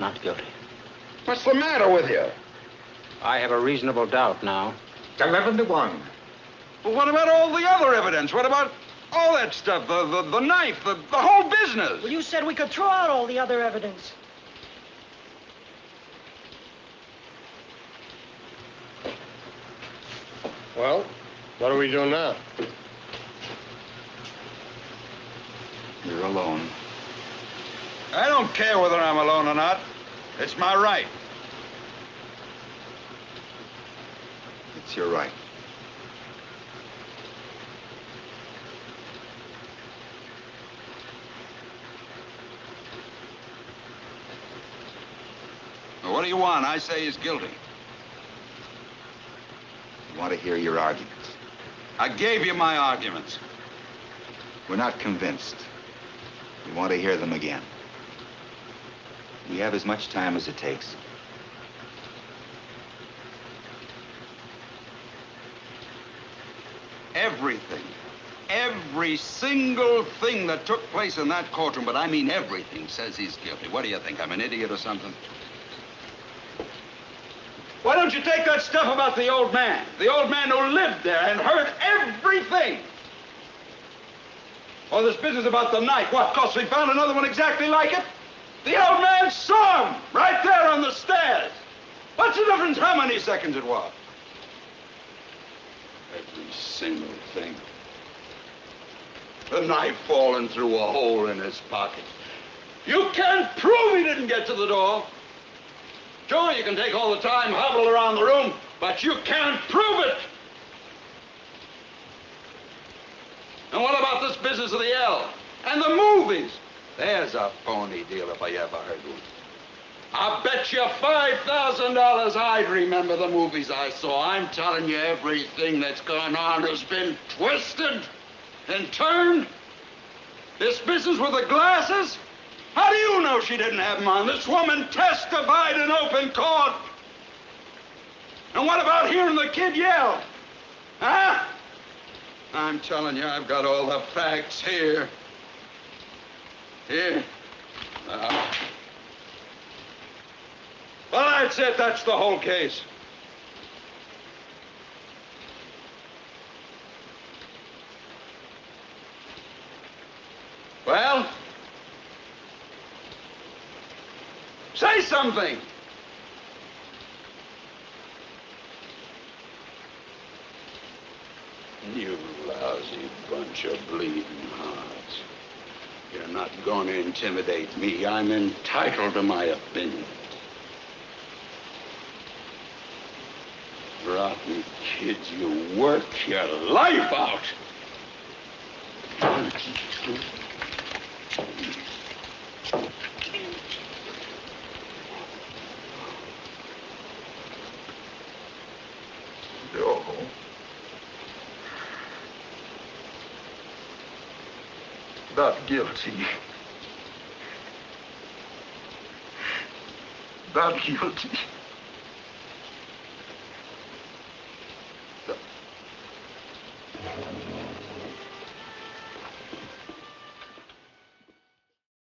not guilty. What's the matter with you? I have a reasonable doubt now. 11 to 1. Well, what about all the other evidence? What about all that stuff? The, the, the knife, the, the whole business? Well, you said we could throw out all the other evidence. Well, what do we do now? You're alone. I don't care whether I'm alone or not. It's my right. It's your right. Well, what do you want? I say he's guilty. You want to hear your arguments. I gave you my arguments. We're not convinced. We want to hear them again. We have as much time as it takes. Everything. Every single thing that took place in that courtroom, but I mean everything, says he's guilty. What do you think? I'm an idiot or something? Why don't you take that stuff about the old man? The old man who lived there and heard everything. Or this business about the knife. What, because we found another one exactly like it? The old man saw him right there on the stairs. What's the difference how many seconds it was? Every single thing. The knife falling through a hole in his pocket. You can't prove he didn't get to the door. Sure, you can take all the time, hobble around the room, but you can't prove it. And what about this business of the L? And the movies? There's a phony deal if I ever heard one. I bet you $5,000 I'd remember the movies I saw. I'm telling you, everything that's gone on has been twisted and turned. This business with the glasses, how do you know she didn't have them on? This woman testified in open court. And what about hearing the kid yell? Huh? I'm telling you, I've got all the facts here. Here. Well, that's it. That's the whole case. Well? Say something. You lousy bunch of bleeding hearts. You're not going to intimidate me. I'm entitled to my opinion. Rotten kids, you work your life out. Not guilty. Not guilty.